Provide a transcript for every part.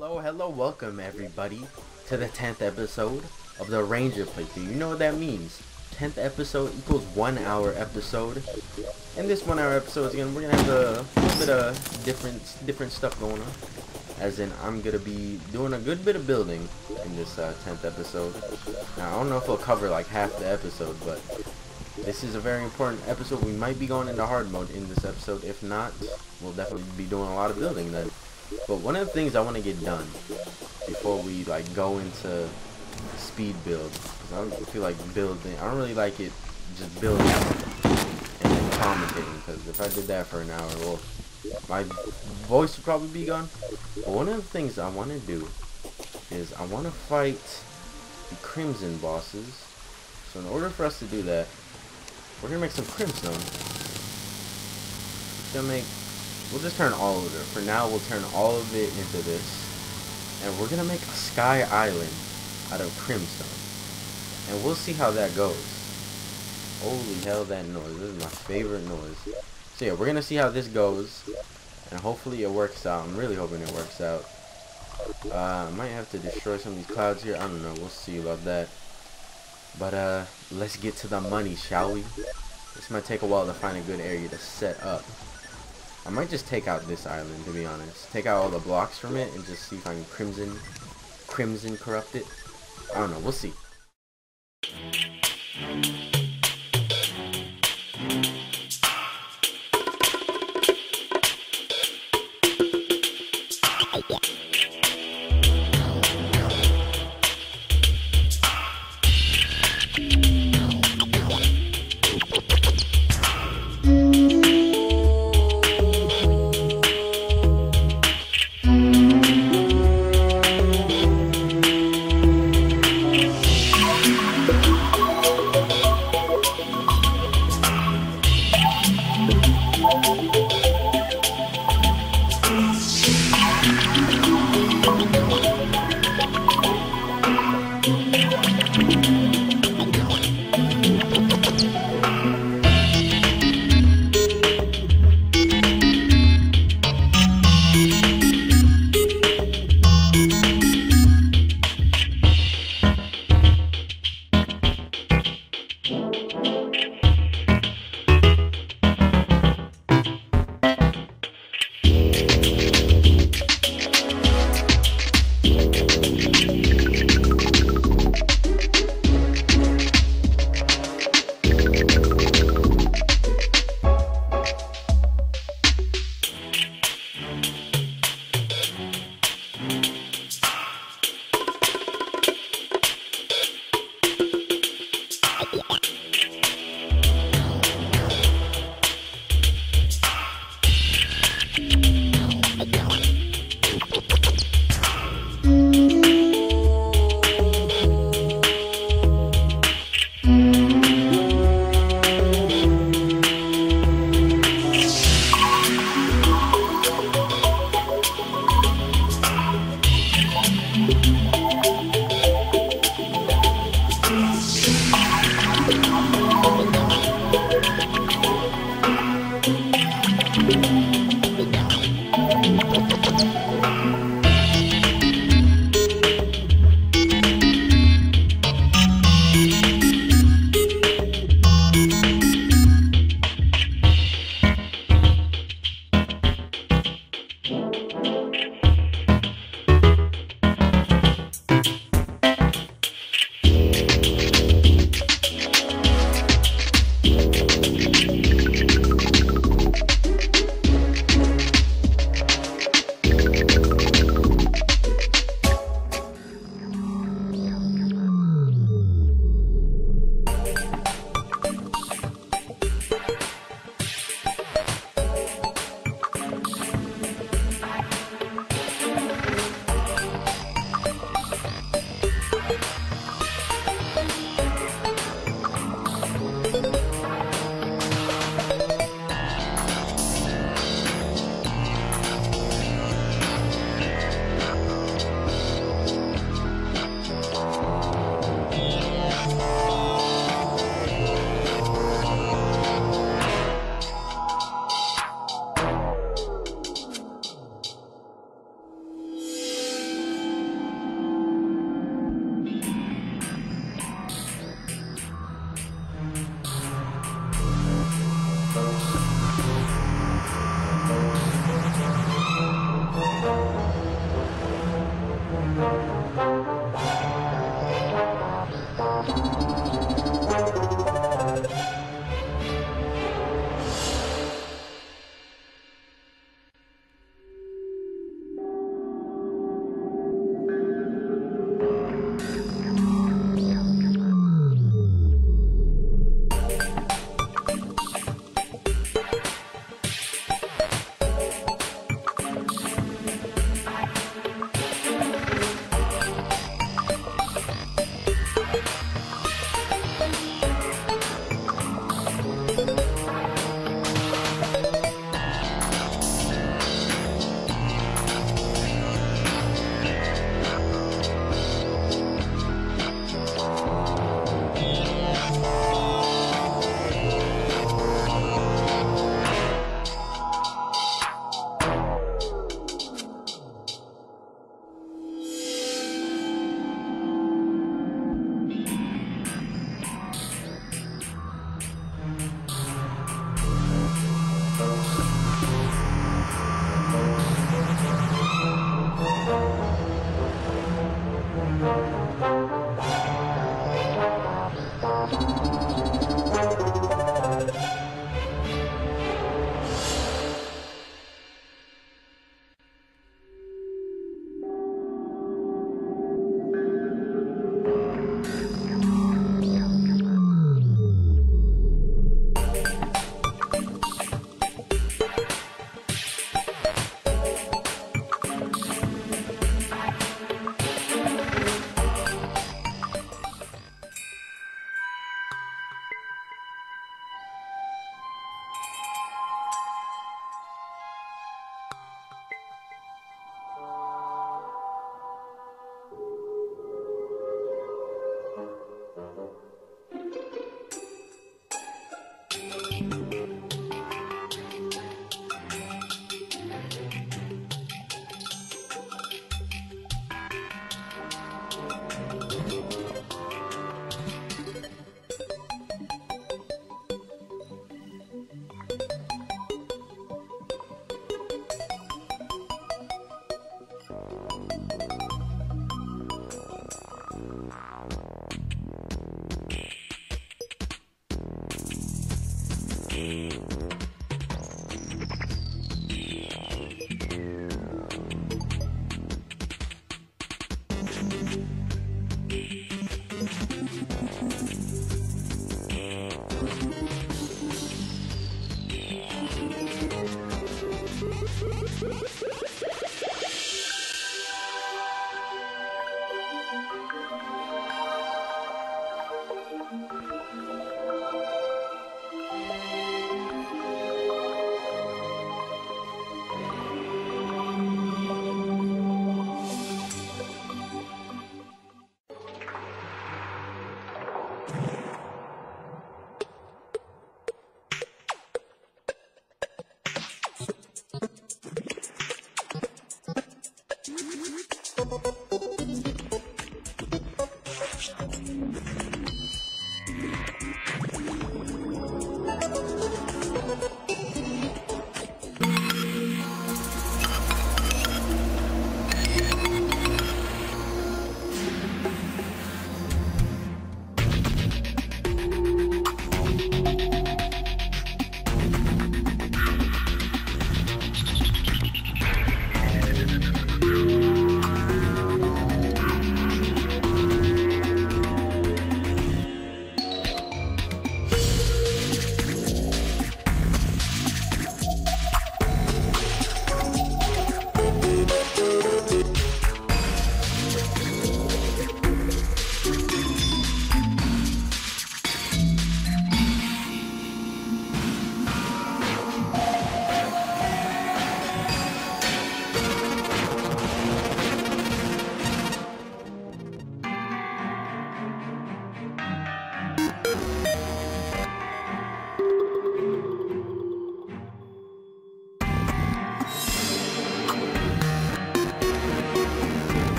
Hello, hello, welcome everybody to the 10th episode of the Ranger playthrough. You know what that means. 10th episode equals one hour episode. And this one hour episode, again, we're gonna have a little bit of different different stuff going on. As in, I'm gonna be doing a good bit of building in this uh, 10th episode. Now, I don't know if we'll cover like half the episode, but this is a very important episode. We might be going into hard mode in this episode. If not, we'll definitely be doing a lot of building then. But one of the things I want to get done before we like go into speed build, because I don't feel like building. I don't really like it just building and then commentating because if I did that for an hour, well, my voice would probably be gone. But one of the things I want to do is I want to fight the Crimson bosses. So in order for us to do that, we're gonna make some Crimson. Gonna make We'll just turn all of it. For now, we'll turn all of it into this. And we're going to make a sky island out of crimstone. And we'll see how that goes. Holy hell, that noise. This is my favorite noise. So yeah, we're going to see how this goes. And hopefully it works out. I'm really hoping it works out. Uh, I might have to destroy some of these clouds here. I don't know. We'll see about that. But uh, let's get to the money, shall we? This might take a while to find a good area to set up. I might just take out this island, to be honest. Take out all the blocks from it and just see if I can crimson, crimson corrupt it. I don't know. We'll see.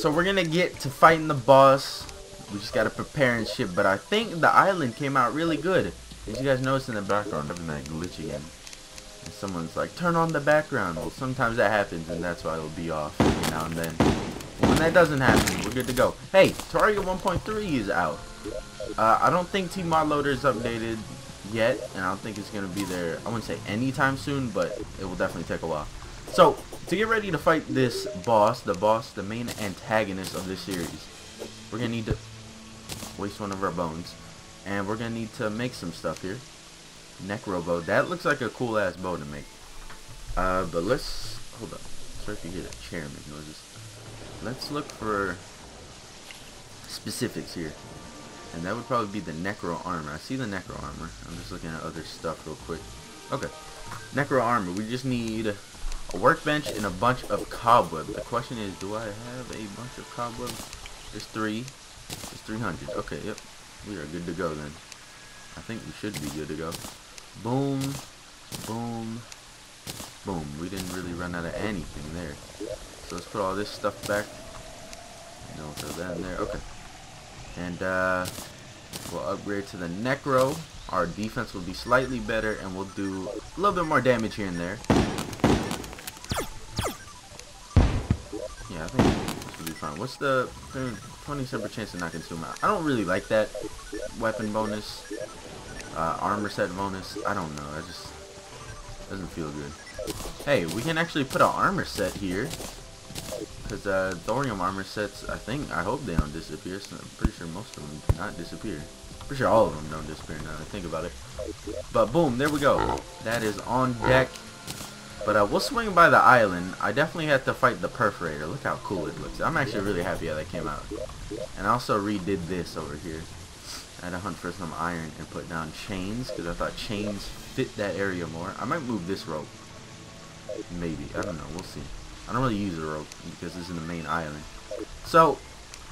So we're gonna get to fighting the boss. We just gotta prepare and shit, but I think the island came out really good. As you guys notice in the background, everything that glitch again. And someone's like, turn on the background. Well, sometimes that happens, and that's why it'll be off every now and then. When that doesn't happen, we're good to go. Hey, Terraria 1.3 is out. Uh, I don't think tModLoader is updated yet, and I don't think it's going to be there, I wouldn't say anytime soon, but it will definitely take a while. So, to get ready to fight this boss, the boss, the main antagonist of this series, we're going to need to waste one of our bones. And we're going to need to make some stuff here. Necro bow. That looks like a cool ass bow to make. Uh, but let's, hold up. Sorry if you hear that noises. Let's look for specifics here. And that would probably be the Necro armor. I see the Necro armor. I'm just looking at other stuff real quick. Okay. Necro armor. We just need a workbench and a bunch of cobwebs. The question is, do I have a bunch of cobwebs? There's three. There's 300. Okay, yep. We are good to go then. I think we should be good to go. Boom. Boom. Boom. We didn't really run out of anything there. So let's put all this stuff back. No, throw that in there. Okay. And uh, we'll upgrade to the Necro. Our defense will be slightly better, and we'll do a little bit more damage here and there. Yeah, I think this will be fine. What's the 27% chance of not consume? I don't really like that weapon bonus, uh, armor set bonus. I don't know. It just doesn't feel good. Hey, we can actually put an armor set here. Because uh, thorium armor sets, I think, I hope they don't disappear. So I'm pretty sure most of them do not disappear. Pretty sure all of them don't disappear now that I think about it. But boom, there we go. That is on deck. But uh, we'll swing by the island. I definitely had to fight the perforator. Look how cool it looks. I'm actually really happy how that came out. And I also redid this over here. I had to hunt for some iron and put down chains because I thought chains fit that area more. I might move this rope. Maybe. I don't know. We'll see. I don't really use a rope because this is in the main island. So,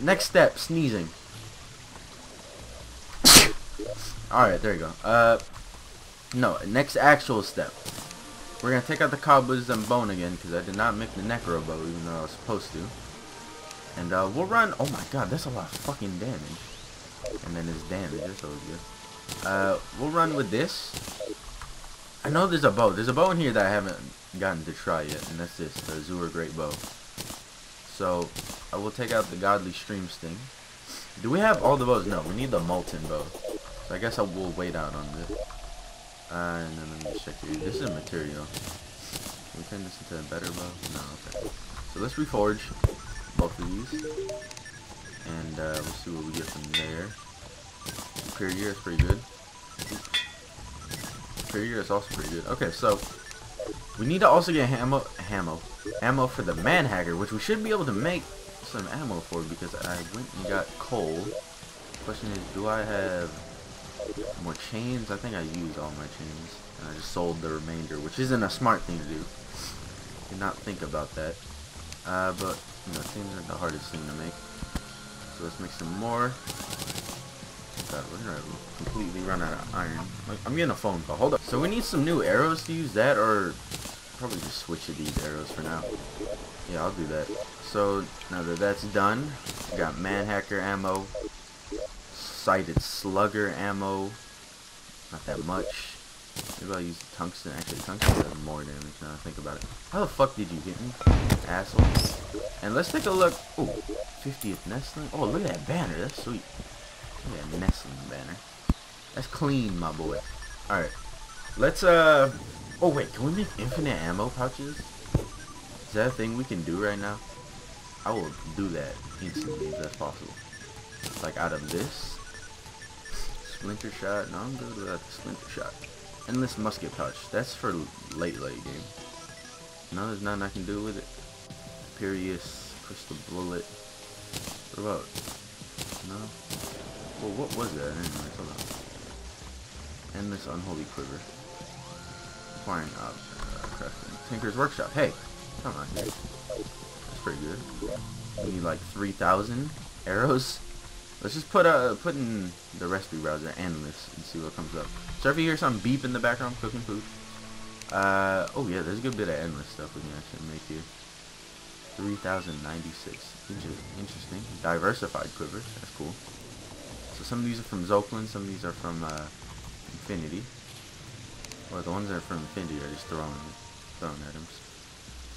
next step, sneezing. Alright, there you go. Uh, no, next actual step. We're to take out the cobwebs and bone again because I did not make the necro bow even though I was supposed to. And uh, we'll run, oh my god, that's a lot of fucking damage. And then there's damage, that's always good. Uh, we'll run with this. I know there's a bow. There's a bow in here that I haven't gotten to try yet, and that's this, the Azure Great Bow. So, I will take out the Godly Stream Sting. Do we have all the bows? No, we need the Molten Bow. So I guess I will wait out on this. Uh, and then let me check here. This is a material. Can we turn this into a better bow? No, okay. So let's reforge both of these. And uh, we'll see what we get from there. Superior is pretty good. Superior is also pretty good. Okay, so we need to also get ammo, ammo, ammo for the Manhacker, which we should be able to make some ammo for because I went and got coal. Question is, do I have more chains? I think I used all my chains. And I just sold the remainder, which isn't a smart thing to do. Did not think about that. Uh, but, you know, chains are the hardest thing to make. So let's make some more. God, we're gonna completely run out of iron. Like, I'm getting a phone call. Hold up. So we need some new arrows to use that, or probably just switch to these arrows for now. Yeah, I'll do that. So now that that's done, we got manhacker ammo, sighted slugger ammo. Not that much. Maybe I'll use tungsten. Actually, tungsten does more damage now I think about it. How the fuck did you hit me, asshole? And let's take a look. Oh, 50th nestling. Oh, look at that banner. That's sweet. Look at that nestling banner. That's clean, my boy. Alright. Let's, uh... Oh, wait. Can we make infinite ammo pouches? Is that a thing we can do right now? I will do that instantly if that's possible. Like, out of this. Splinter shot. No, I'm good without the splinter shot. Endless musket pouch. That's for late, late game. No, there's nothing I can do with it. Imperious crystal bullet. What about... No? Well, what was that anyway? Hold on. Endless unholy quiver. Acquiring uh, uh, crafting. Tinker's workshop. Hey, come on. That's pretty good. We need like 3,000 arrows. Let's just put uh put in the recipe browser endless and see what comes up. So if you hear some beep in the background, cooking food. Uh oh yeah, there's a good bit of endless stuff we can actually make here. 3,096. Interesting. Diversified quivers. That's cool. So some of these are from Zoklin, some of these are from uh, Infinity. Or the ones that are from Infinity are just throwing, throwing items.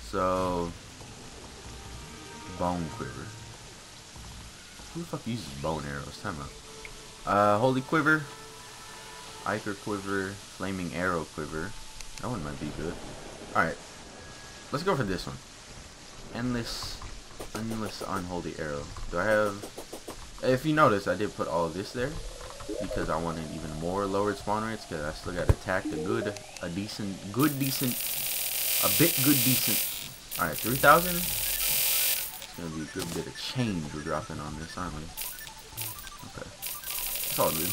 So, Bone Quiver. Who the fuck uses bone arrows? Time out. Uh, Holy Quiver, Ichor Quiver, Flaming Arrow Quiver. That one might be good. Alright, let's go for this one. Endless, Endless Unholy Arrow. Do I have... If you notice, I did put all of this there because I wanted even more lowered spawn rates because I still got attacked a good, a decent, good, decent, a bit good, decent. Alright, 3,000. It's to be a good bit of change we're dropping on this, aren't we? Okay. It's all good.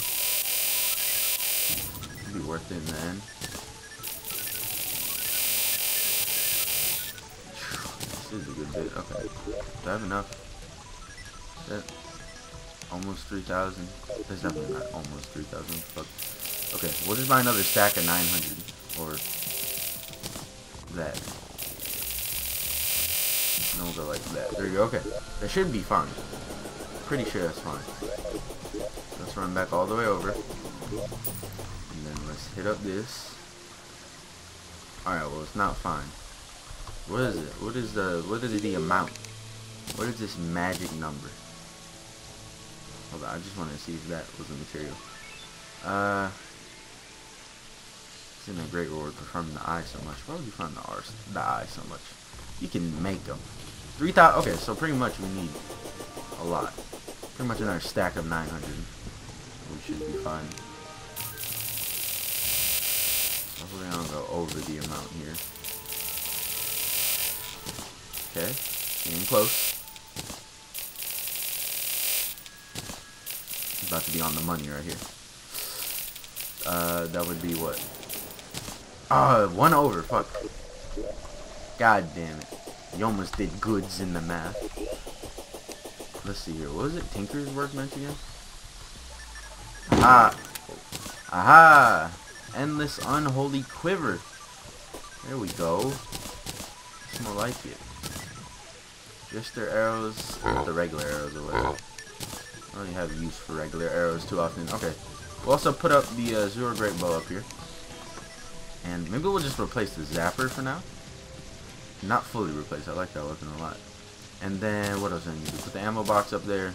It'll be worth it end. This is a good bit. Okay. Do I have enough? That almost 3,000. That's definitely not almost 3,000. Fuck. Okay, we'll just buy another stack of 900. Or that. No, we'll go like that. There you go. Okay. That should be fine. Pretty sure that's fine. Let's run back all the way over. And then let's hit up this. Alright, well it's not fine. What is it? What is the what is the amount? What is this magic number? Hold on, I just wanted to see if that was a material. Uh it's in a great reward for the eye so much. Why would you find the R the eye so much? You can make them. Three thousand okay, so pretty much we need a lot. Pretty much another stack of nine hundred. We should be fine. Hopefully I don't go over the amount here. Okay, getting close. About to be on the money right here. Uh, that would be what? Ah, uh, one over, fuck. God damn it. You almost did goods in the math. Let's see here. What was it? Tinker's Workbench again? Ah. Aha! Endless Unholy Quiver. There we go. It's more like it. Just their arrows, the regular arrows or whatever. I don't have use for regular arrows too often. Okay. We'll also put up the uh, Azure Great Bow up here. And maybe we'll just replace the Zapper for now. Not fully replaced. I like that weapon a lot. And then, what else I need to do? Put the ammo box up there.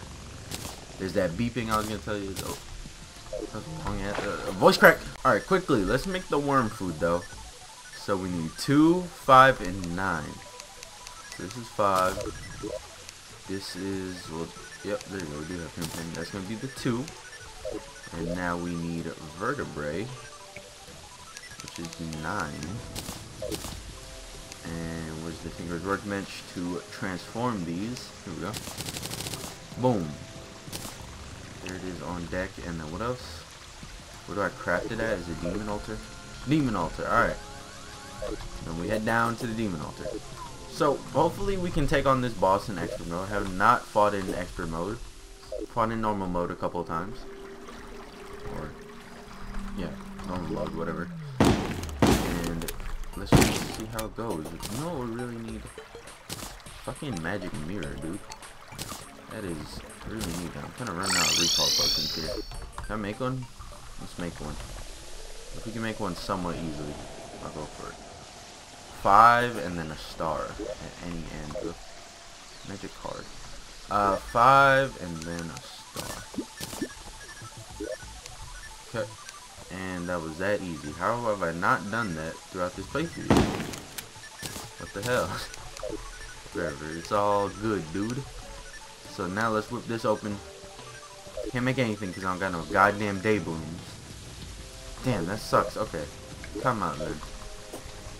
There's that beeping I was going to tell you. Oh. Uh, voice crack. Alright, quickly. Let's make the worm food, though. So we need 2, 5, and 9. This is 5. This is, well, yep, there you go. We do have him. That's going to be the 2. And now we need vertebrae, which is 9. And where's the Tinker's Workbench to transform these? Here we go. Boom. There it is on deck. And then what else? Where do I craft it at? Is it Demon Altar? Demon Altar. Alright. And we head down to the Demon Altar. So, hopefully we can take on this boss in expert mode. I have not fought in expert mode. Fought in normal mode a couple of times. Or, yeah, normal mode, whatever. Let's just see how it goes. What we really need? Fucking magic mirror, dude. That is really neat. I'm kind of running out of recall potions here. Can I make one? Let's make one. If we can make one somewhat easily, I'll go for it. Five and then a star at any end. Magic card. Uh, five and then a star. Okay. And that was that easy. How have I not done that throughout this playthrough? What the hell? Whatever. It's all good, dude. So now let's whip this open. Can't make anything because I don't got no goddamn day blooms. Damn, that sucks. Okay. Come on, dude.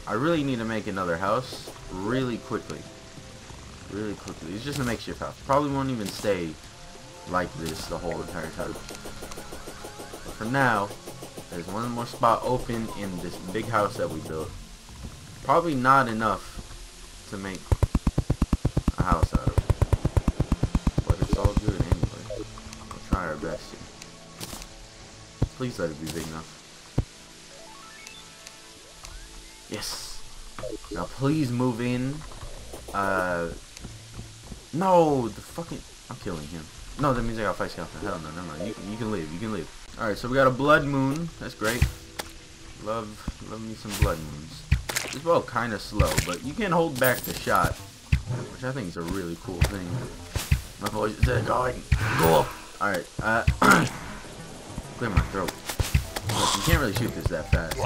I really need to make another house really quickly. Really quickly. It's just a makeshift house. Probably won't even stay like this the whole entire time. But for now, there's one more spot open in this big house that we built. Probably not enough to make a house out of. But it's all good anyway. We'll try our best here. Please let it be big enough. Yes. Now please move in. Uh, No, the fucking... I'm killing him. No, that means I gotta fight Skeletron. Hell no, never mind. You, you can live. You can live. Alright, so we got a Blood Moon. That's great. Love, love me some Blood Moons. This bow kind of slow, but you can hold back the shot, which I think is a really cool thing. My voice is going. Go up. Alright, uh, clear my throat. Look, you can't really shoot this that fast.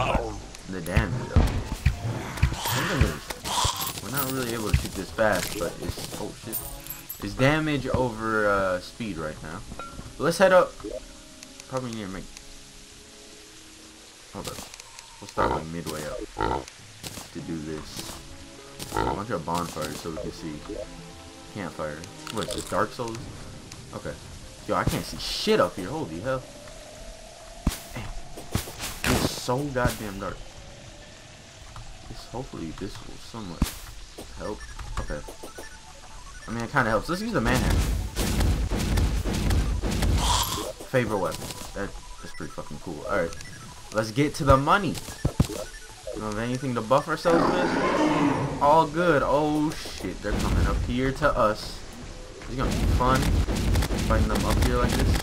The damage, though. We're not really able to shoot this fast, but it's, oh shit. It's damage over uh, speed right now. let's head up. Probably need to make, hold up. We'll start like midway up to do this. A bunch of bonfires so we can see campfire. What is this, Dark Souls? Okay. Yo, I can't see shit up here. Holy hell. It's so goddamn dark. This, hopefully this will somewhat help. Okay. I mean, it kind of helps. Let's use the manhattan. Favorite weapon. That, that's pretty fucking cool. Alright. Let's get to the money. Don't have anything to buff ourselves with? All good. Oh shit, they're coming up here to us. It's gonna be fun fighting them up here like this.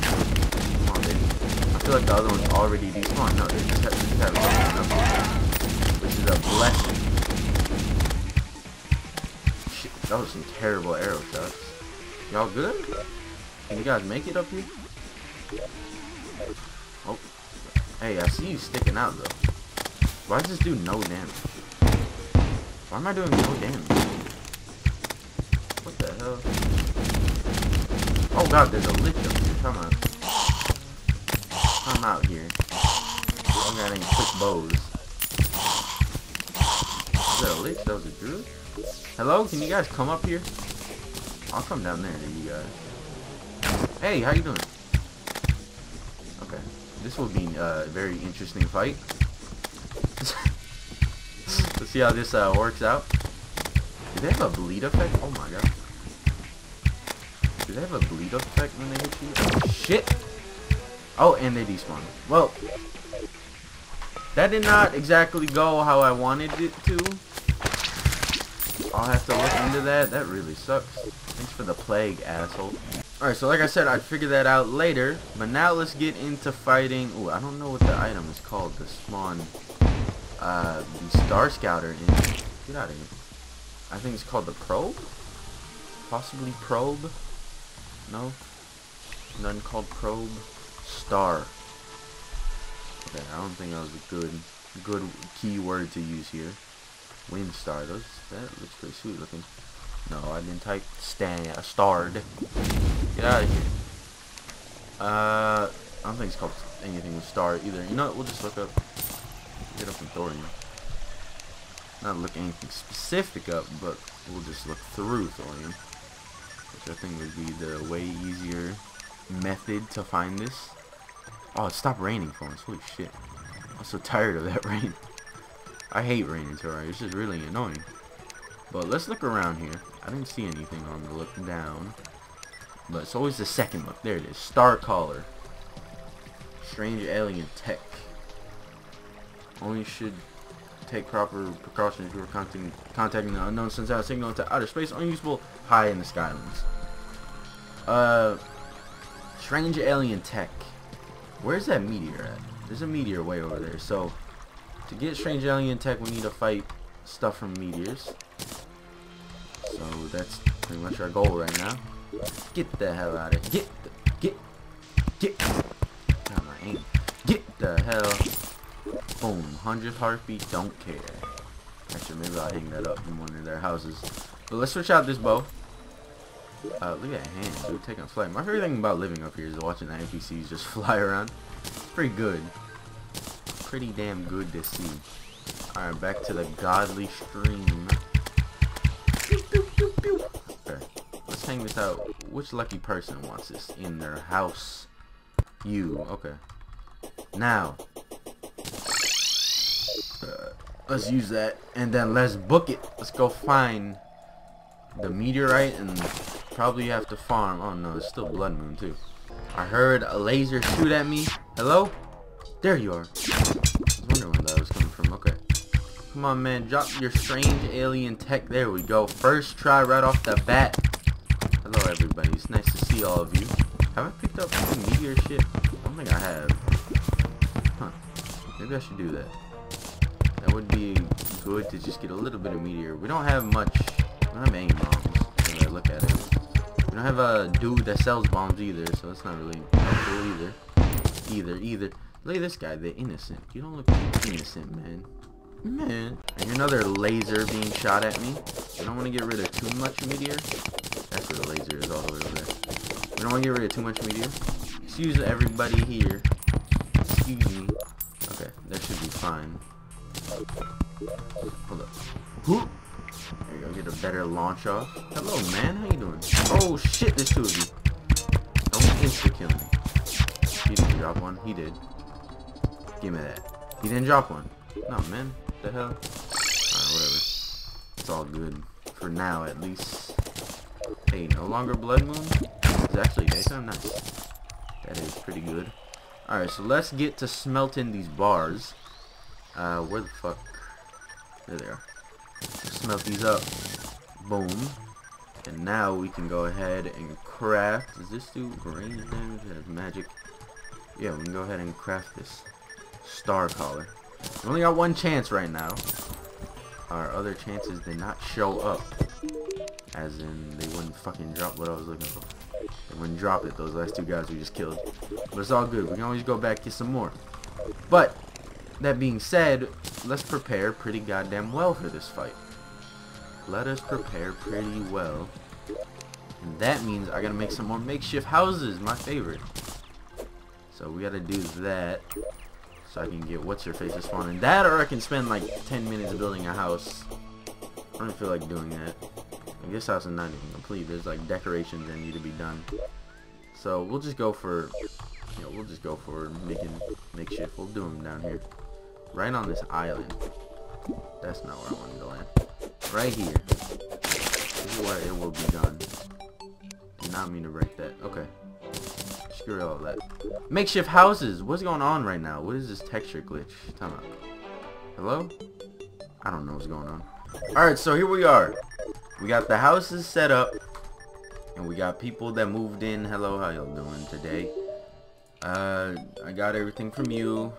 Come on, baby. I feel like the other one's already despawned. No, they just have, just have something. Which is a blessing. Shit, that was some terrible arrow shots. Y'all good? Can you guys make it up here? Oh. Hey, I see you sticking out though. Why does this do no damage? Why am I doing no damage? What the hell? Oh god, there's a lich up here. Come on. Come out here. Oh, I got any quick bows. Is that a lich? That was a druid? Hello? Can you guys come up here? I'll come down there to you guys. Hey, how you doing? This will be a very interesting fight. Let's see how this uh, works out. Do they have a bleed effect? Oh my god. Do they have a bleed effect when they hit you? Oh, shit! Oh, and they despawn. Well, that did not exactly go how I wanted it to. I'll have to look into that. That really sucks. Thanks for the plague, asshole. Alright, so like I said, I'd figure that out later. But now let's get into fighting. Ooh, I don't know what the item is called. The spawn uh, the Star Scouter in. Get out of here. I think it's called the Probe? Possibly Probe? No? None called Probe? Star. Okay, I don't think that was a good good key word to use here. Wind Star. Those, that looks pretty sweet looking. No, I didn't type stand, starred. Get out of here. Uh, I don't think it's called anything with star either. You know what? We'll just look up Get up and Thorium. Not look anything specific up, but we'll just look through Thorium. Which I think would be the way easier method to find this. Oh, it stopped raining for us. Holy shit. I'm so tired of that rain. I hate rain in Terraria. It's just really annoying. But let's look around here. I didn't see anything on the look down. But it's always the second look. There it is. Star Caller. Strange alien tech. Only should take proper precautions before contacting, contacting the unknown sends out a signal into outer space unusable high in the skylands. Uh, strange alien tech. Where's that meteor at? There's a meteor way over there. So, to get strange alien tech, we need to fight stuff from meteors. So, that's pretty much our goal right now. Get the hell out of here. Get, the, get, get. God, my aim. Get the hell Boom. 100 heartbeat, don't care. Actually, maybe I'll hang that up in one of their houses. But let's switch out this bow. Uh, look at that hand, dude, taking a flight. My favorite thing about living up here is watching the NPCs just fly around. It's pretty good. Pretty damn good to see. Alright, back to the godly stream. Okay, let's hang this out. Which lucky person wants this in their house? You, okay. Now, uh, Let's use that. And then let's book it. Let's go find the meteorite and probably have to farm. Oh no, it's still Blood Moon too. I heard a laser shoot at me. Hello? There you are. Come on, man. Drop your strange alien tech. There we go. First try right off the bat. Hello, everybody. It's nice to see all of you. Have I picked up any meteor shit? I don't think I have. Huh. Maybe I should do that. That would be good to just get a little bit of meteor. We don't have much. We don't have any bombs. When I look at it. We don't have a dude that sells bombs either, so it's not really helpful either. Either, either. Look at this guy, They're innocent. You don't look innocent, man. Man. And another laser being shot at me. I don't want to get rid of too much meteor. That's where the laser is all the way over there. We don't want to get rid of too much meteor. Excuse everybody here. Excuse me. Okay, that should be fine. Hold up. Whoop. There you go, get a better launch off. Hello, man. How you doing? Oh, shit, there's two of you. Don't insta-kill me. He didn't drop one. He did. Give me that. He didn't drop one. No, man. The hell? Alright, whatever. It's all good. For now, at least. Hey, no longer blood moon? It's actually daytime. Nice. That is pretty good. Alright, so let's get to smelting these bars. Uh, where the fuck? There they are. Smelt these up. Boom. And now we can go ahead and craft. Does this do range damage? It has magic. Yeah, we can go ahead and craft this star collar. We only got one chance right now. Our other chances did not show up. As in, they wouldn't fucking drop what I was looking for. They wouldn't drop it, those last two guys we just killed. But it's all good. We can always go back get some more. But, that being said, let's prepare pretty goddamn well for this fight. Let us prepare pretty well. And that means I gotta make some more makeshift houses, my favorite. So we gotta do that. So I can get what's her face to spawn in that or I can spend like 10 minutes building a house. I don't feel like doing that. I guess house is not even complete. There's like decorations that need to be done. So we'll just go for, you know, we'll just go for making makeshift. We'll do them down here. Right on this island. That's not where I want to in. Right here. This is where it will be done. Did not mean to break that. Okay. Screw all that. Makeshift houses. What's going on right now? What is this texture glitch? Time out. Hello? I don't know what's going on. Alright, so here we are. We got the houses set up. And we got people that moved in. Hello, how y'all doing today? Uh, I got everything from you.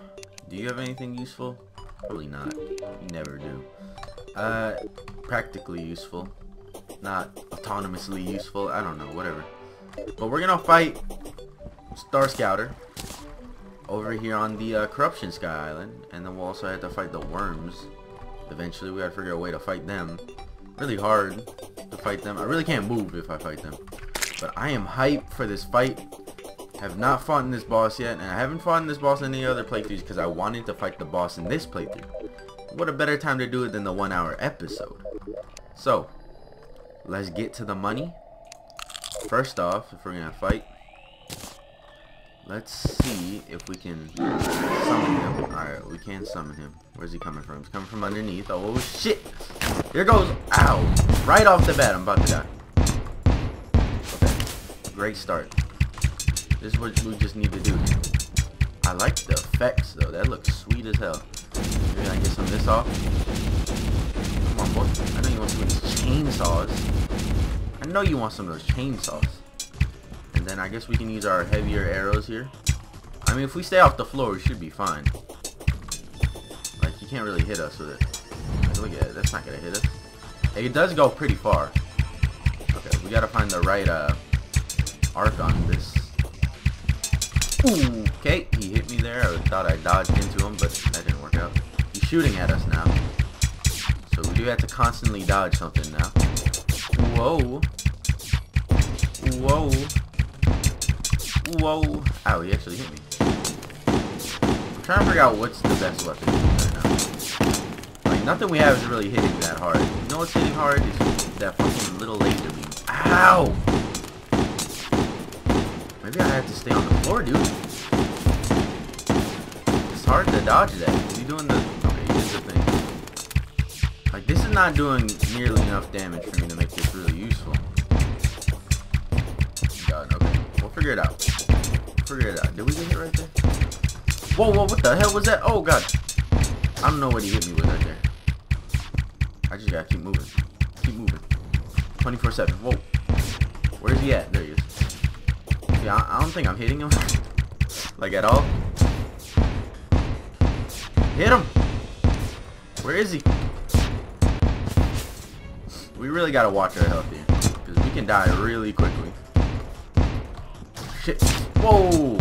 Do you have anything useful? Probably not. You never do. Uh, practically useful. Not autonomously useful. I don't know, whatever. But we're gonna fight Star Scouter over here on the uh, Corruption Sky Island. And then we'll also have to fight the worms. Eventually, we gotta figure out a way to fight them. Really hard to fight them. I really can't move if I fight them. But I am hyped for this fight. Have not fought in this boss yet, and I haven't fought in this boss in any other playthroughs because I wanted to fight the boss in this playthrough. What a better time to do it than the one hour episode. So, let's get to the money. First off, if we're gonna fight, let's see if we can summon him. Alright, we can summon him. Where's he coming from? He's coming from underneath. Oh shit! Here goes! Ow! Right off the bat, I'm about to die. Okay. Great start. This is what we just need to do. I like the effects though. That looks sweet as hell. Maybe I get some of this off. Come on, boy. I know you want some of these chainsaws. I know you want some of those chainsaws. And then I guess we can use our heavier arrows here. I mean, if we stay off the floor, we should be fine. Like, you can't really hit us with it. Like, look at it. That's not going to hit us. It does go pretty far. Okay, we got to find the right uh, arc on this. Okay, he hit me there. I thought I dodged into him, but that didn't work out. He's shooting at us now. So we do have to constantly dodge something now. Whoa. Whoa. Whoa. Ow, he actually hit me. I'm trying to figure out what's the best weapon right now. Like, nothing we have is really hitting that hard. You know what's hitting hard? Is that fucking little laser beam. Ow! Maybe I have to stay on the floor, dude. It's hard to dodge that. He doing the... Okay, here's the thing. Like, this is not doing nearly enough damage for me to make this really useful. God, okay. We'll figure it out. Figure it out. Did we get hit right there? Whoa, whoa, what the hell was that? Oh, God. I don't know what he hit me with right there. I just gotta keep moving. Keep moving. 24-7. Whoa. Where is he at? There he is. Yeah, I, I don't think I'm hitting him. like, at all. Hit him! Where is he? We really gotta watch our health here. Because we can die really quickly. Shit. Whoa!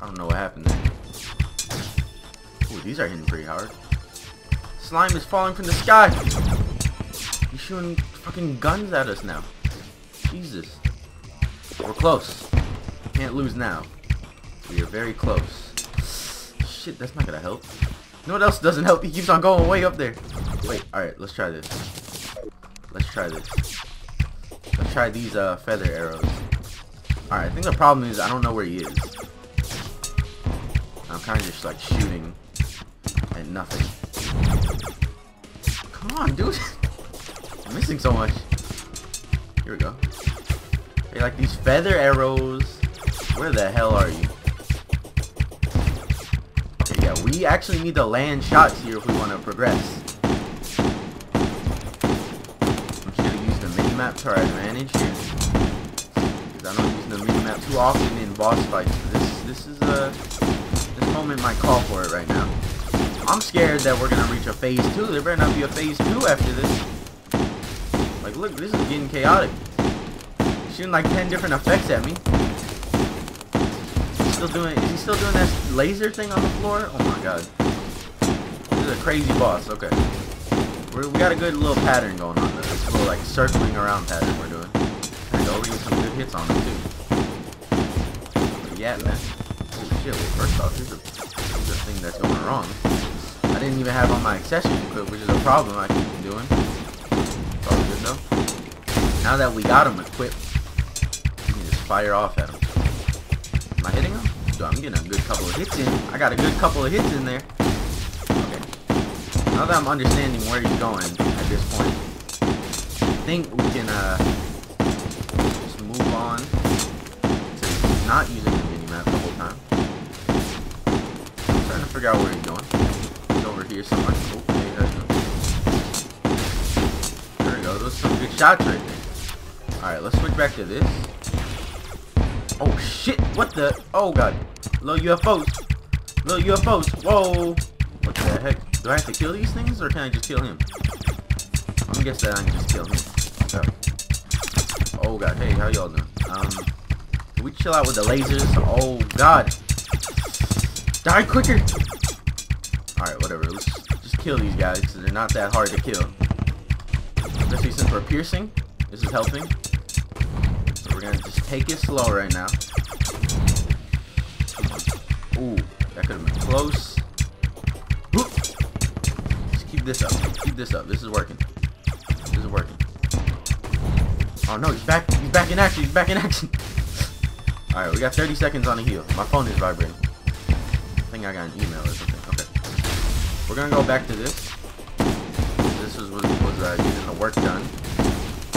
I don't know what happened there. Ooh, these are hitting pretty hard. Slime is falling from the sky! He's shooting fucking guns at us now. Jesus. We're close. Can't lose now. We are very close. Shit, that's not gonna help. Know what else doesn't help? He keeps on going way up there. Wait, alright, let's try this. Let's try this. Let's try these uh, feather arrows. Alright, I think the problem is I don't know where he is. I'm kind of just like shooting at nothing. Come on, dude. I'm missing so much. Here we go. Hey, like these feather arrows. Where the hell are you? Okay, yeah, we actually need to land shots here if we want to progress. I'm just gonna use the mini-map to our advantage here. Mini-map too often in boss fights. This, this is a... This moment might call for it right now. I'm scared that we're gonna reach a phase 2. There better not be a phase 2 after this. Like, look, this is getting chaotic. Shooting like 10 different effects at me. Still doing, is he still doing that laser thing on the floor? Oh my god. This is a crazy boss, okay. We're, we got a good little pattern going on. This little like circling around pattern we're doing. We we get some good hits on him too. Yeah, man. Shit, well first off, here's a, here's a thing that's going wrong. I didn't even have on my accessories equipped, which is a problem I keep doing. All good though. Now that we got him equipped, we can just fire off at him. Am I hitting him? So I'm getting a good couple of hits in. I got a good couple of hits in there. Okay. Now that I'm understanding where he's going at this point, I think we can uh, just move on to not using figure out where he's going over here somewhere. Oh, there we go. Those are some good shots right there. Alright, let's switch back to this. Oh shit! What the? Oh god. Little UFOs. Little UFOs. Whoa! What the heck? Do I have to kill these things or can I just kill him? I'm gonna guess that I can just kill him. Okay. Oh god. Hey, how y'all doing? Um, we chill out with the lasers? Oh god. Die quicker! Alright, whatever. Let's just kill these guys, because they're not that hard to kill. Especially since we're piercing. This is helping. So we're gonna just take it slow right now. Ooh, that could have been close. Just keep this up. Keep this up. This is working. This is working. Oh no, he's back. He's back in action. He's back in action. Alright, we got 30 seconds on the heel. My phone is vibrating. Think I got an email or something. Okay. We're gonna go back to this. This is what was uh, getting the work done.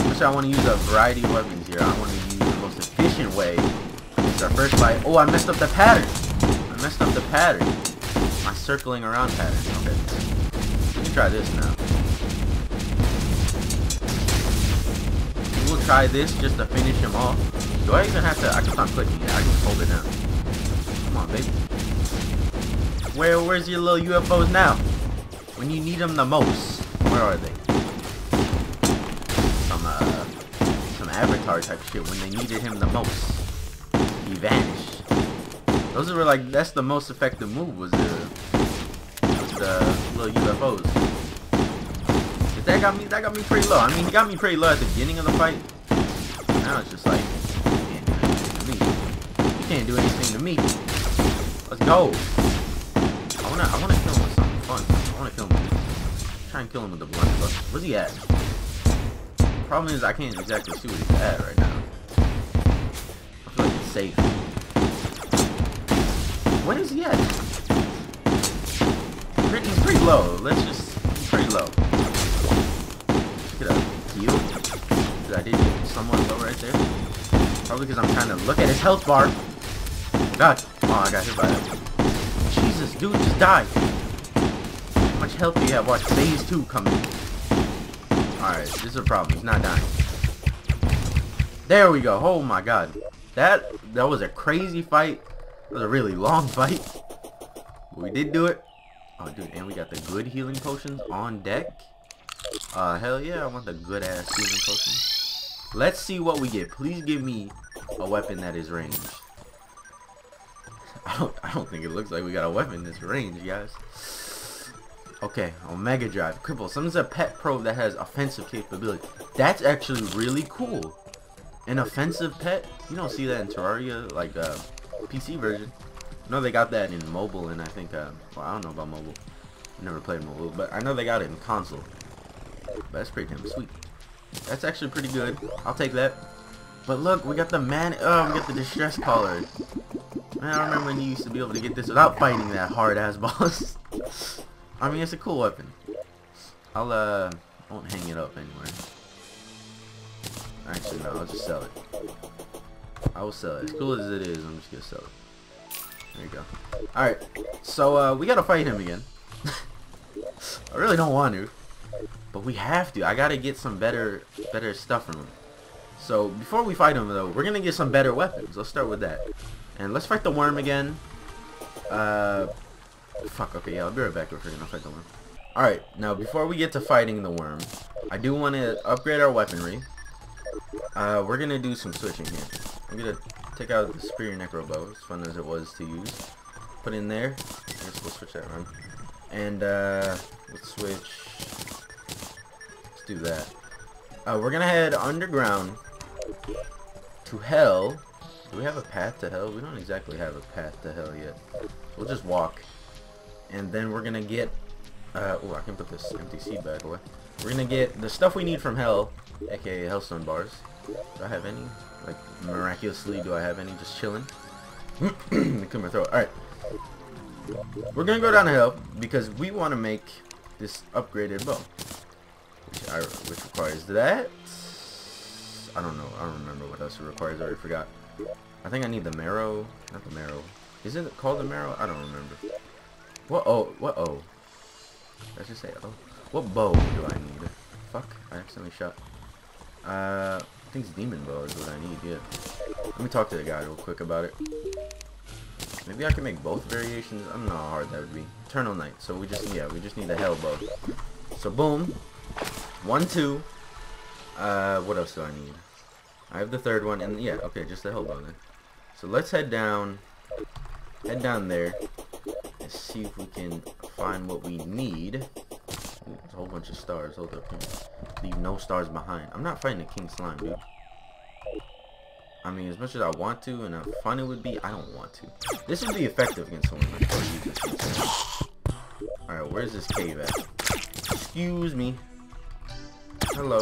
Which I want to use a variety of weapons here. I want to use the most efficient way. It's our first fight. Oh, I messed up the pattern. I messed up the pattern. My circling around pattern. Okay. Let me try this now. We'll try this just to finish him off. Do I even have to? I can stop clicking it. I can just hold it down. Come on, baby. Where, where's your little UFOs now? When you need them the most. Where are they? Some, uh, some avatar type shit. When they needed him the most. He vanished. Those were like, that's the most effective move was the, was the little UFOs. But that got me, that got me pretty low. I mean, he got me pretty low at the beginning of the fight. Now it's just like, you can't do anything to me. Let's go wanna, I wanna kill him with something fun. I wanna kill him with, try and kill him with the blunderbuss. Where's he at? Problem is, I can't exactly see where he's at right now. I feel like it's safe. When is he at? Pretty, he's pretty low. Let's just, he's pretty low. Get a heal. Did I did somewhat low right there? Probably because I'm trying to look at his health bar. God. Oh, I got hit by that. Jesus, dude, just die. How much health do you have? Watch phase two coming. Alright, this is a problem. He's not dying. There we go. Oh my god. That that was a crazy fight. It was a really long fight. We did do it. Oh dude, and we got the good healing potions on deck. Uh hell yeah, I want the good ass healing potions. Let's see what we get. Please give me a weapon that is ranged. I don't I don't think it looks like we got a weapon in this range, guys. Okay, Omega Drive. Cripple. Something's a pet probe that has offensive capability. That's actually really cool. An offensive pet? You don't see that in Terraria, like uh, PC version. No, they got that in mobile, and I think, uh, well, I don't know about mobile. I never played mobile, but I know they got it in console. But that's pretty damn sweet. That's actually pretty good. I'll take that. But look, we got the man. Oh, we got the distress collar. I don't remember when you used to be able to get this without fighting that hard ass boss. I mean, it's a cool weapon. I'll uh, won't hang it up anywhere. Actually, no, I'll just sell it. I will sell it. As cool as it is, I'm just gonna sell it. There you go. Alright, so uh, we gotta fight him again. I really don't want to. But we have to. I gotta get some better better stuff from him. So before we fight him though, we're gonna get some better weapons. Let's start with that. And let's fight the worm again. Uh fuck, okay, yeah, I'll be right back if we're gonna fight the worm. Alright, now before we get to fighting the worm, I do want to upgrade our weaponry. Uh, we're gonna do some switching here. I'm gonna take out the Superior Necro Bow, as fun as it was to use. Put in there. I guess we'll switch that around. And uh, let's switch. Let's do that. Uh, we're gonna head underground to hell. Do we have a path to hell? We don't exactly have a path to hell yet. So we'll just walk. And then we're gonna get... Uh, oh, I can put this empty seed bag away. We're gonna get the stuff we need from hell, aka Hellstone bars. Do I have any? Like, miraculously, do I have any just chilling? Clear my throat. Alright. We're gonna go down the hill because we want to make this upgraded bow. Which, I, which requires that. I don't know. I don't remember what else it requires. I already forgot. I think I need the marrow. Not the marrow. Is it called the marrow? I don't remember. What oh? What oh? Let's just say oh. What bow do I need? Fuck, I accidentally shot. Uh, I think it's demon bow is what I need, yeah. Let me talk to the guy real quick about it. Maybe I can make both variations. I don't know how hard that would be. Eternal Night. So we just, yeah, we just need a hell bow. So boom. One, two. Uh, what else do I need? I have the third one, and yeah, okay, just the bow then. So let's head down. Head down there. And see if we can find what we need. There's a whole bunch of stars. Hold up here. Leave no stars behind. I'm not fighting a king slime, dude. I mean, as much as I want to and how fun it would be, I don't want to. This would be effective against someone like Alright, where's this cave at? Excuse me. Hello.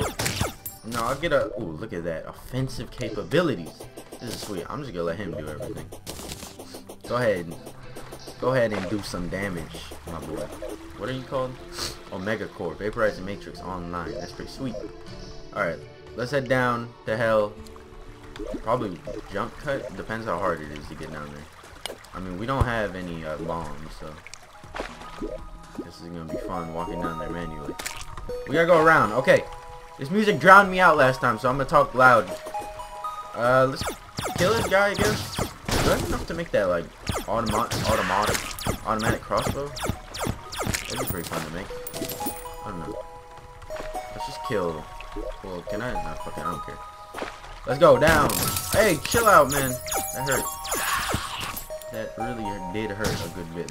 No, I'll get a... Ooh, look at that. Offensive capabilities. This is sweet. I'm just gonna let him do everything. Go ahead. Go ahead and do some damage, my boy. What are you called? Omega Core. Vaporizing Matrix online. That's pretty sweet. Alright. Let's head down to hell. Probably jump cut. Depends how hard it is to get down there. I mean, we don't have any uh, bombs, so... This is gonna be fun walking down there manually. We gotta go around. Okay. This music drowned me out last time, so I'm gonna talk loud. Uh, let's kill this guy, I guess. I have enough to make that, like, automatic, automatic, automatic crossbow? That'd be pretty fun to make. I don't know. Let's just kill. Well, can I? No, fucking, I don't care. Let's go down. Hey, chill out, man. That hurt. That really did hurt a good bit.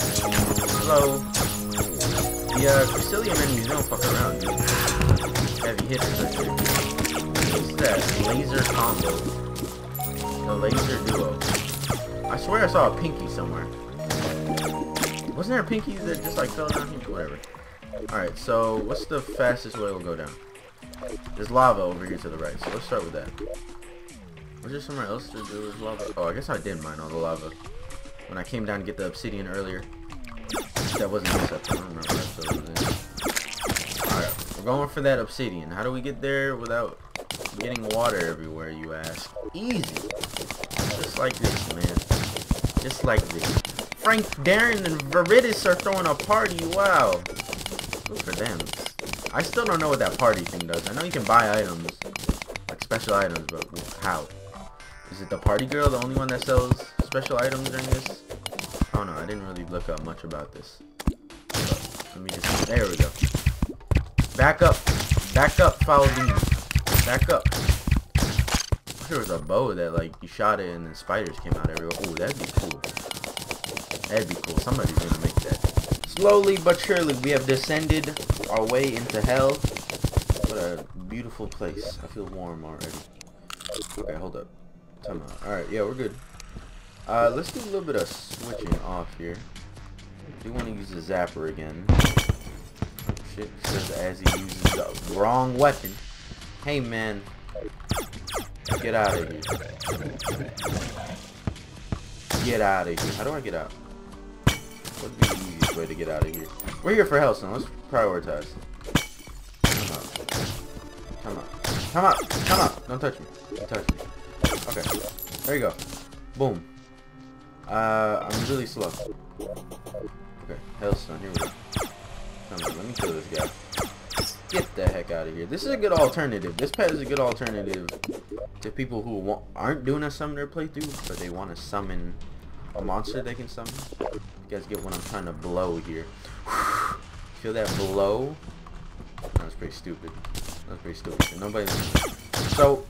Hello. The uh, Crecilian enemies don't fuck around, dude. Heavy. What's that? Laser combo. The laser duo. I swear I saw a pinky somewhere. Wasn't there a pinky that just like fell down here? Whatever. Alright, so what's the fastest way we'll go down? There's lava over here to the right, so let's start with that. Was there somewhere else to do with lava? Oh, I guess I did mine all the lava. When I came down to get the obsidian earlier. That wasn't this episode. I don't remember what episode it was in. We're going for that obsidian. How do we get there without getting water everywhere, you ask? Easy. Just like this, man. Just like this. Frank, Darren, and Veritas are throwing a party. Wow. Good for them. I still don't know what that party thing does. I know you can buy items, like special items, but how? Is it the party girl, the only one that sells special items during this? I don't know. I didn't really look up much about this. But let me just. There we go. Back up. Back up, follow me. Back up. There was a bow that like you shot it and then spiders came out everywhere. Oh, that'd be cool. That'd be cool. Somebody's gonna make that. Slowly but surely, we have descended our way into hell. What a beautiful place. I feel warm already. Okay, hold up. Time out. Alright, yeah, we're good. Uh, let's do a little bit of switching off here. I do want to use the zapper again. Shit, says as he uses the wrong weapon. Hey, man. Get out of here. Get out of here. How do I get out? What would be the easiest way to get out of here? We're here for Hellstone. Let's prioritize. Come on. Come on. Come on. Don't touch me. Don't touch me. Okay. There you go. Boom. Uh, I'm really slow. Okay. Hellstone. Here we go. Let me kill this guy. Get the heck out of here. This is a good alternative. This pet is a good alternative to people who want, aren't doing a summoner playthrough, but they want to summon a monster they can summon. You guys get what I'm trying to blow here. Feel that blow? That was pretty stupid. That was pretty stupid. Nobody. So,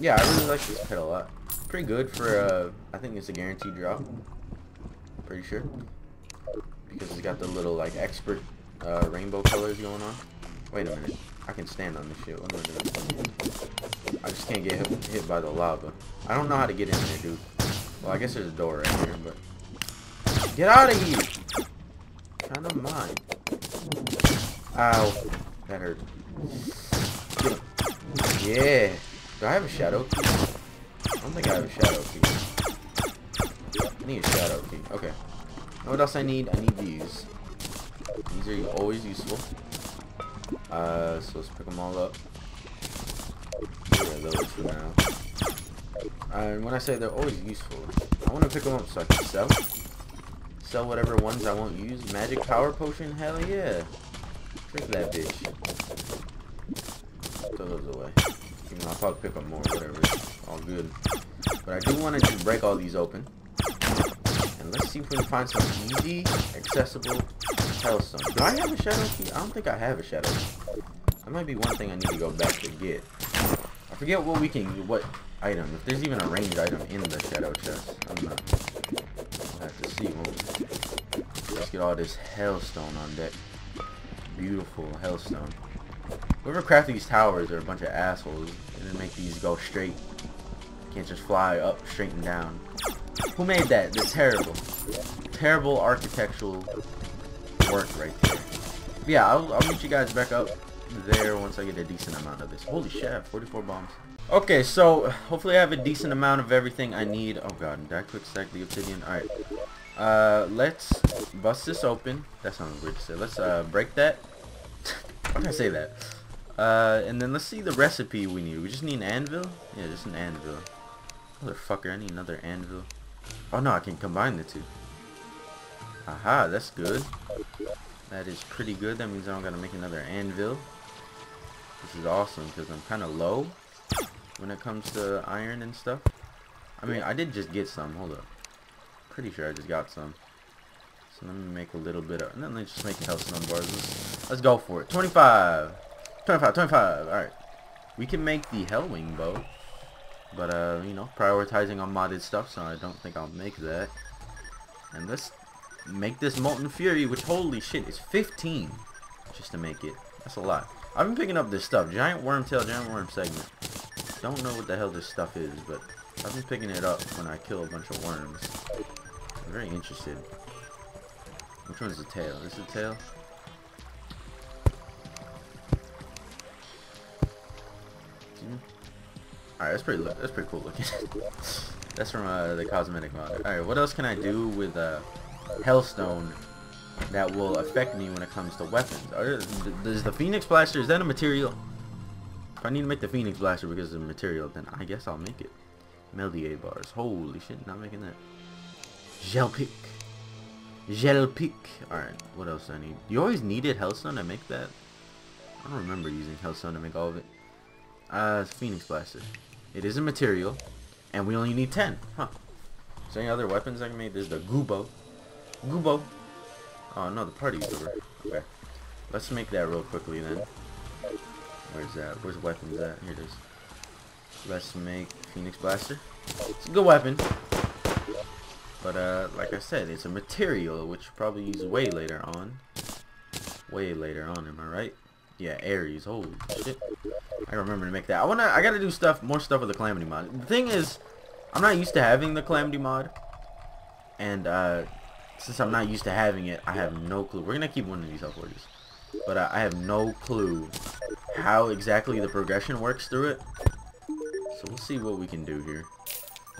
yeah, I really like this pet a lot. Pretty good for, uh, I think it's a guaranteed drop. Pretty sure. Because it's got the little, like, expert uh, rainbow colors going on. Wait a minute. I can stand on this shit. What am I doing? I just can't get hit, hit by the lava. I don't know how to get in there, dude. Well, I guess there's a door right here, but... Get out of here! Kind of mine. Ow. That hurt. Yeah. Do I have a shadow key? I don't think I have a shadow key. I need a shadow key. Okay. What else I need? I need these. These are always useful. Uh, so let's pick them all up. Yeah, those for now. And when I say they're always useful, I want to pick them up so I can sell. Sell whatever ones I won't use. Magic power potion? Hell yeah. Drink that bitch. Throw those away. You know, I'll probably pick up more, whatever. All good. But I do want to just break all these open. And let's see if we can find some easy, accessible Hellstone. Do I have a Shadow Key? I don't think I have a Shadow Key. That might be one thing I need to go back to get. I forget what we can, what item. If there's even a ranged item in the Shadow Chest. I'm not. I'll have to see. Let's get all this Hellstone on deck. Beautiful Hellstone. Whoever crafted these towers are a bunch of assholes. They didn't make these go straight. Can't just fly up, straight and down. Who made that? They're terrible. Terrible architectural work right there. Yeah, I'll, I'll meet you guys back up there once I get a decent amount of this. Holy shit, 44 bombs. Okay, so hopefully I have a decent amount of everything I need. Oh god, did I quick stack the obsidian? Alright. Uh, let's bust this open. That sounds weird to say. Let's uh, break that. Why did I say that? Uh, and then let's see the recipe we need. We just need an anvil? Yeah, just an anvil. Motherfucker, I need another anvil. Oh no, I can combine the two. Aha, that's good. That is pretty good. That means I don't gotta make another anvil. This is awesome because I'm kind of low when it comes to iron and stuff. I mean, I did just get some. Hold up. Pretty sure I just got some. So let me make a little bit of... And then let's just make hellstone bars. Let's, let's go for it. 25. 25, 25. Alright. We can make the Hellwing bow. But, uh, you know, prioritizing on modded stuff, so I don't think I'll make that. And let's make this Molten Fury, which, holy shit, is 15 just to make it. That's a lot. I've been picking up this stuff. Giant Wormtail, Giant Worm segment. Don't know what the hell this stuff is, but I've been picking it up when I kill a bunch of worms. I'm very interested. Which one's the tail? Is it the tail? Alright, that's pretty that's pretty cool looking. that's from uh, the cosmetic mod. Alright, what else can I do with uh, Hellstone that will affect me when it comes to weapons? Are, the Phoenix Blaster, is that a material? If I need to make the Phoenix Blaster because of the material, then I guess I'll make it. Meldier bars. Holy shit, not making that. Gel pick. Gel pick. Alright, what else do I need? You always needed Hellstone to make that? I don't remember using Hellstone to make all of it. Uh, Phoenix Blaster. It is a material, and we only need 10. Huh. Is there any other weapons I can make? There's the Gubo. Gubo. Oh, no, the party's over. Okay. Let's make that real quickly then. Where's that? Where's the weapons at? Here it is. Let's make Phoenix Blaster. It's a good weapon. But, uh, like I said, it's a material, which probably use way later on. Way later on, am I right? Yeah, Ares. Holy shit. I remember to make that. I wanna I gotta do stuff more stuff with the Calamity mod. The thing is, I'm not used to having the Calamity mod. And uh since I'm not used to having it, I have no clue. We're gonna keep one of these forges. But uh, I have no clue how exactly the progression works through it. So we'll see what we can do here.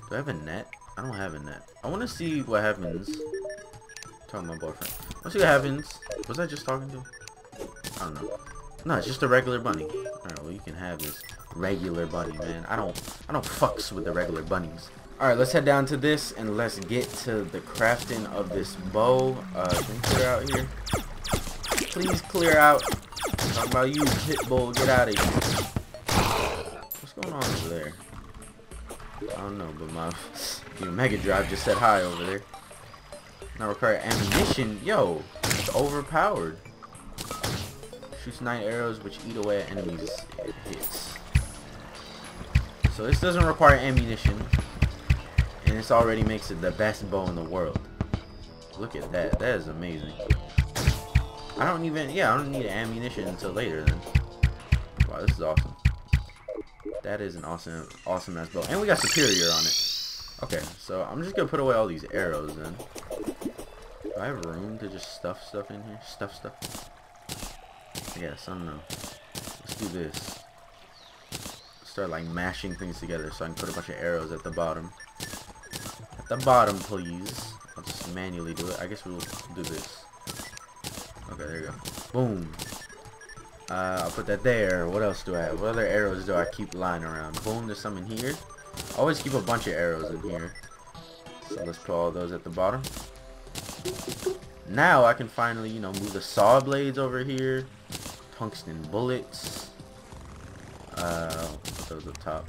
Do I have a net? I don't have a net. I want to see what happens. Talking to my boyfriend. Let's see what happens. Was I just talking to him? I don't know. No, it's just a regular bunny. Alright, well you can have this regular bunny, man. I don't I don't fucks with the regular bunnies. Alright, let's head down to this and let's get to the crafting of this bow. Uh can clear out here? Please clear out. Talking about you, Pitbull, get out of here. What's going on over there? I don't know, but my you know, Mega Drive just said hi over there. Now require ammunition. Yo, it's overpowered. Shoots nine arrows which eat away at enemies it hits. So this doesn't require ammunition. And this already makes it the best bow in the world. Look at that. That is amazing. I don't even, yeah, I don't need ammunition until later then. Wow, this is awesome. That is an awesome, awesome ass bow. And we got superior on it. Okay, so I'm just gonna put away all these arrows then. Do I have room to just stuff stuff in here? Stuff stuff? Yes, I don't know. Let's do this. Start like mashing things together so I can put a bunch of arrows at the bottom. The bottom, please. I'll just manually do it. I guess we'll do this. Okay, there you go. Boom. Uh, I'll put that there. What else do I have? What other arrows do I keep lying around? Boom, there's some in here. I always keep a bunch of arrows in here. So let's put all those at the bottom. Now I can finally, you know, move the saw blades over here tungsten bullets. Uh, put those up top.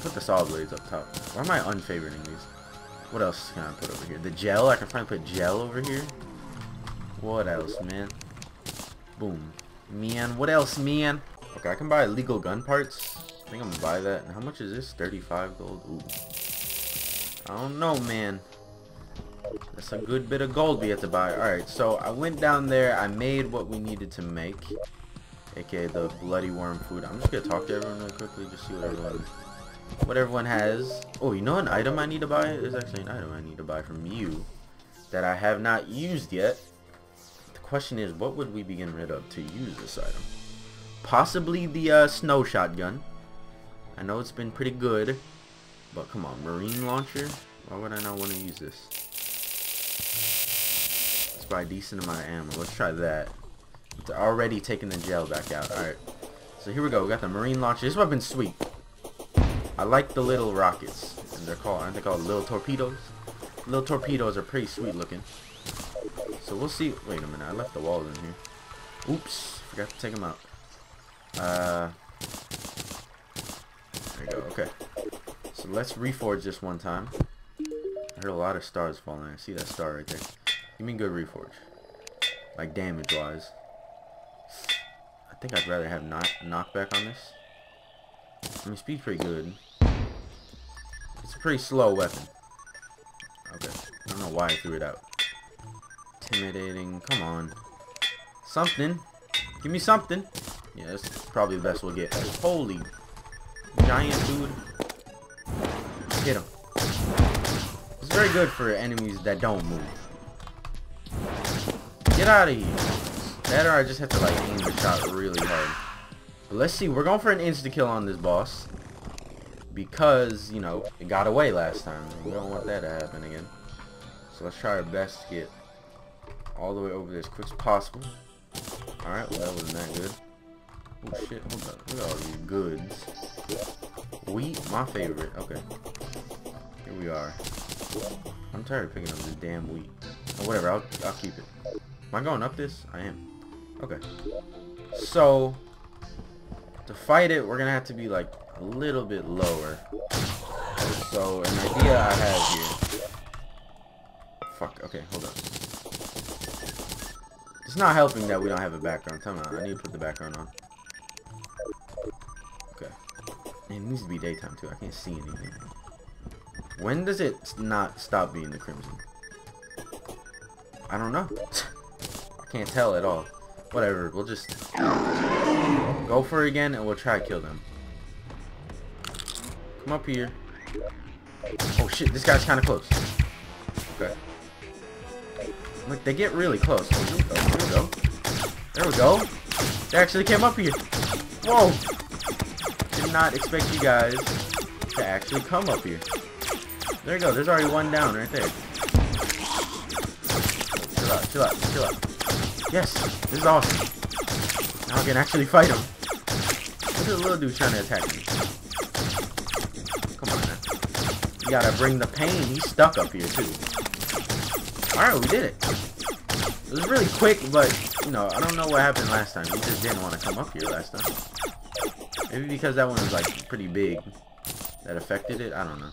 Put the saw blades up top. Why am I unfavoriting these? What else can I put over here? The gel? I can finally put gel over here. What else, man? Boom. Man, what else, man? Okay, I can buy illegal gun parts. I think I'm gonna buy that. And how much is this? 35 gold? Ooh. I don't know, man. That's a good bit of gold we have to buy. Alright, so I went down there. I made what we needed to make. AKA the bloody worm food. I'm just to talk to everyone really quickly. Just see what everyone, what everyone has. Oh, you know an item I need to buy? There's actually an item I need to buy from you. That I have not used yet. The question is, what would we be getting rid of to use this item? Possibly the uh, snow shotgun. I know it's been pretty good. But come on, marine launcher? Why would I not want to use this? buy a decent amount of ammo. Let's try that. It's already taking the gel back out. Alright. So here we go. We got the marine launcher. This weapon's sweet. I like the little rockets. And they're called, aren't they called little torpedoes? Little torpedoes are pretty sweet looking. So we'll see. Wait a minute. I left the walls in here. Oops. Forgot to take them out. Uh. There you go. Okay. So let's reforge this one time. I heard a lot of stars falling. I see that star right there. Give me good reforge. Like damage wise. I think I'd rather have knock knockback on this. I mean speed's pretty good. It's a pretty slow weapon. Okay. I don't know why I threw it out. Intimidating. Come on. Something. Give me something. Yeah, that's probably the best we'll get. Holy giant dude. Hit him. It's very good for enemies that don't move. Get out of here. That or I just have to like aim the shot really hard. But let's see. We're going for an insta-kill on this boss. Because, you know, it got away last time. We don't want that to happen again. So let's try our best to get all the way over there as quick as possible. Alright, well that wasn't that good. Oh shit, hold up. Look at all these goods. Wheat, my favorite. Okay. Here we are. I'm tired of picking up this damn wheat. Oh, whatever, I'll, I'll keep it. Am I going up this? I am. Okay. So, to fight it, we're gonna have to be like a little bit lower. So, an idea I have here. Fuck, okay, hold on. It's not helping that we don't have a background. Come on, I need to put the background on. Okay. It needs to be daytime too. I can't see anything. When does it not stop being the crimson? I don't know. I can't tell at all. Whatever, we'll just go for it again and we'll try to kill them. Come up here. Oh shit, this guy's kind of close. Okay. Look, they get really close. Oh, here we go. Here we go. There we go. They actually came up here. Whoa! Did not expect you guys to actually come up here. There you go. There's already one down right there. Chill out, chill out, chill out. Yes, this is awesome. Now I can actually fight him. Look at the little dude trying to attack me. You gotta bring the pain. He's stuck up here, too. Alright, we did it. It was really quick, but, you know, I don't know what happened last time. We just didn't want to come up here last time. Maybe because that one was, like, pretty big. That affected it? I don't know.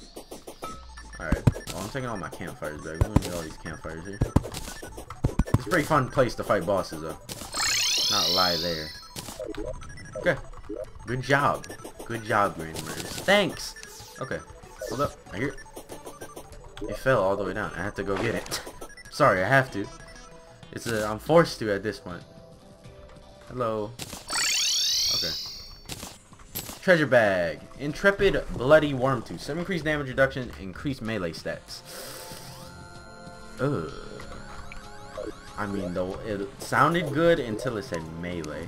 Alright. Well, I'm taking all my campfires back. We don't need all these campfires here. It's a pretty fun place to fight bosses, though. Not lie there. Okay. Good job. Good job, Murders. Thanks! Okay. Hold up. I hear it. fell all the way down. I have to go get it. Sorry, I have to. It's a, I'm forced to at this point. Hello. Okay. Treasure bag. Intrepid Bloody Worm Tooth. Some increased damage reduction, increased melee stats. Ugh. I mean, though, it sounded good until it said melee.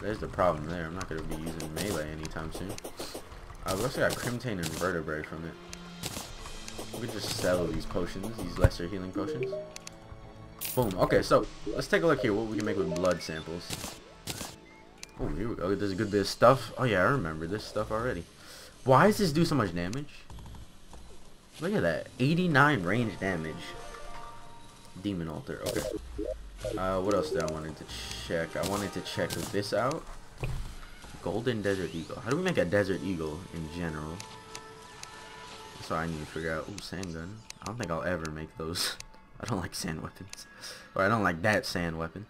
There's the problem there. I'm not going to be using melee anytime soon. I got Crimtane and Vertebrae from it. We could just sell these potions, these lesser healing potions. Boom. Okay, so let's take a look here what we can make with blood samples. Oh, here we go. There's a good bit of stuff. Oh, yeah, I remember this stuff already. Why does this do so much damage? Look at that. 89 range damage. Demon Altar. Okay. Uh, what else did I wanted to check? I wanted to check this out. Golden Desert Eagle. How do we make a Desert Eagle in general? That's what I need to figure out. Ooh, sand gun. I don't think I'll ever make those. I don't like sand weapons. Or I don't like that sand weapon.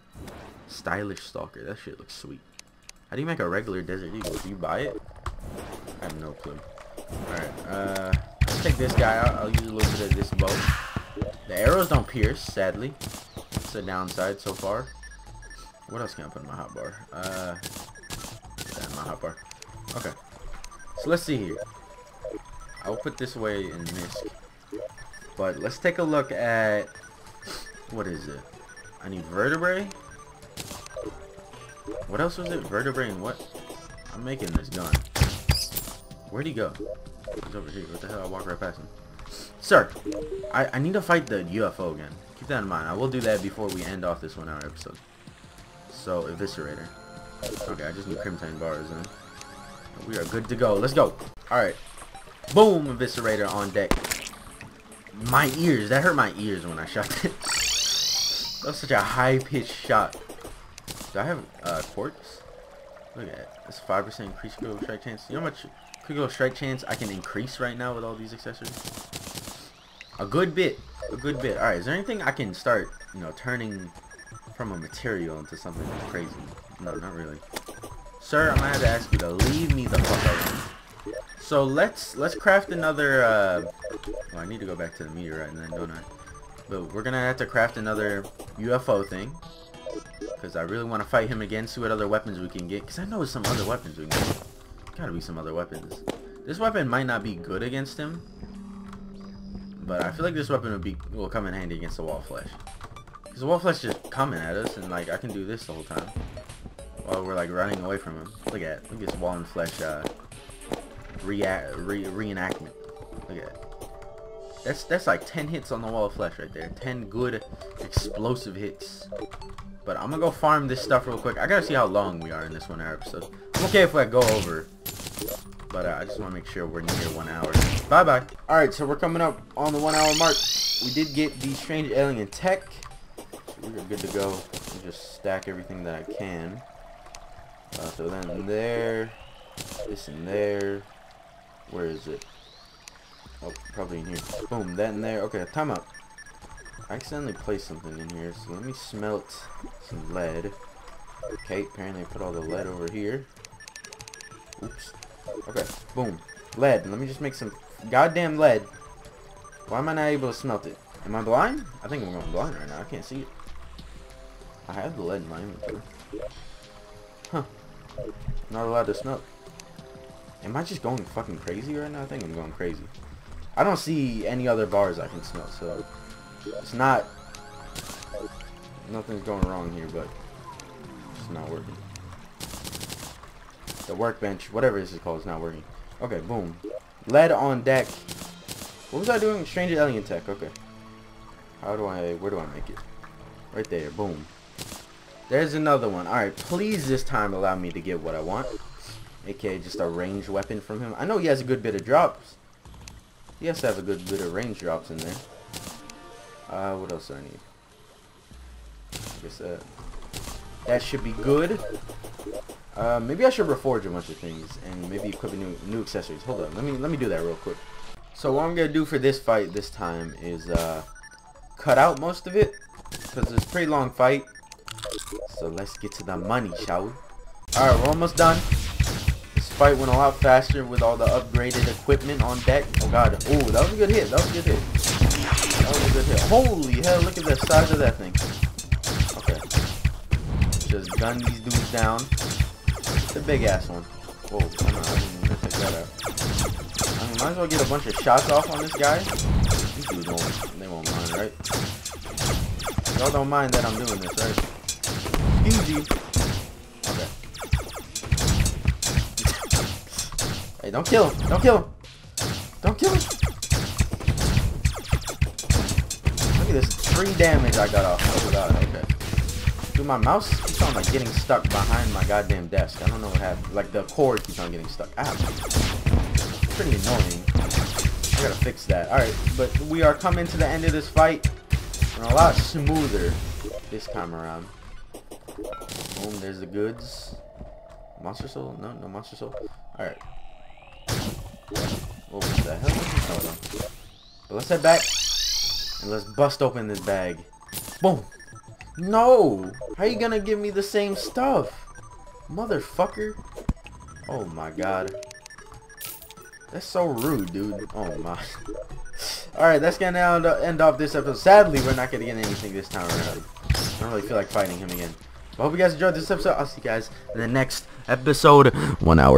Stylish Stalker. That shit looks sweet. How do you make a regular Desert Eagle? Do you buy it? I have no clue. Alright, uh, let's take this guy out. I'll use a little bit of this bow. The arrows don't pierce, sadly. That's a downside so far. What else can I put in my hotbar? Uh, my hotbar. Okay. So let's see here. I will put this away in MISC. But let's take a look at... What is it? I need vertebrae? What else was it? Vertebrae and what? I'm making this gun. Where'd he go? He's over here. What the hell? I walk right past him. Sir, I, I need to fight the UFO again. Keep that in mind. I will do that before we end off this one hour episode. So, Eviscerator. Okay, I just need Crimtane bars and we are good to go. Let's go. Alright. Boom! Eviscerator on deck. My ears. That hurt my ears when I shot it. that was such a high-pitched shot. Do I have uh, quartz? Look at that. That's 5% increased critical strike chance. You know how much critical strike chance I can increase right now with all these accessories? A good bit. A good bit. Alright, is there anything I can start, you know, turning from a material into something crazy? No, not really. Sir, I'm gonna have to ask you to leave me the fuck alone. So let's let's craft another. Uh, well, I need to go back to the meteorite and then don't I? But we're gonna have to craft another UFO thing because I really want to fight him again. See what other weapons we can get. Because I know there's some other weapons we can get. Gotta be some other weapons. This weapon might not be good against him, but I feel like this weapon will be will come in handy against the wall flesh. Because the wall flesh just coming at us, and like I can do this the whole time while we're like running away from him. Look at. Look at this wall and flesh uh, react re reenactment. Look at it. That's that's like 10 hits on the wall of flesh right there. 10 good explosive hits. But I'm gonna go farm this stuff real quick. I gotta see how long we are in this one hour episode. I'm okay if I go over. But uh, I just want to make sure we're near one hour. Bye bye. Alright, so we're coming up on the one hour mark. We did get the strange alien tech. We're good to go. Just stack everything that I can. Uh, throw that in there. This in there. Where is it? Oh, probably in here. Boom, that in there. Okay, time up. I accidentally placed something in here, so let me smelt some lead. Okay, apparently I put all the lead over here. Oops. Okay, boom. Lead. Let me just make some goddamn lead. Why am I not able to smelt it? Am I blind? I think I'm going blind right now. I can't see it. I have the lead in my inventory. Huh. Not allowed to smelt. Am I just going fucking crazy right now? I think I'm going crazy. I don't see any other bars I can smelt, so it's not nothing's going wrong here, but it's not working. The workbench, whatever this is called, is not working. Okay, boom. Lead on deck. What was I doing? Stranger Alien Tech. Okay. How do I, where do I make it? Right there. Boom. There's another one. Alright, please this time allow me to get what I want. AKA just a ranged weapon from him. I know he has a good bit of drops. He has to have a good bit of range drops in there. Uh, what else do I need? I guess that, that should be good. Uh, maybe I should reforge a bunch of things and maybe equip new new accessories. Hold on, let me let me do that real quick. So what I'm gonna do for this fight this time is uh, cut out most of it because it's a pretty long fight. So let's get to the money, shall we? All right, we're almost done. This fight went a lot faster with all the upgraded equipment on deck. Oh god, oh that was a good hit. That was a good hit. That was a good hit. Holy hell! Look at the size of that thing. Okay, just gun these dudes down. It's a big ass one. Oh, Whoa, I don't I didn't even take that out. I mean, might as well get a bunch of shots off on this guy. These dudes won't, they won't mind, right? Y'all don't mind that I'm doing this, right? Okay. hey, don't kill him. Don't kill him. Don't kill him. Look at this. Three damage I got off. Oh, God. Okay. Dude, my mouse keeps on like getting stuck behind my goddamn desk. I don't know what happened. Like the cord keeps on getting stuck. Ah, pretty annoying. I gotta fix that. Alright, but we are coming to the end of this fight. And a lot smoother this time around. Boom, there's the goods. Monster soul? No, no monster soul. Alright. What the hell? On. But let's head back. And let's bust open this bag. Boom. No! How you gonna give me the same stuff? Motherfucker. Oh my god. That's so rude, dude. Oh my. Alright, that's gonna end off this episode. Sadly, we're not gonna get anything this time around. I don't really feel like fighting him again. I hope you guys enjoyed this episode. I'll see you guys in the next episode. One hour.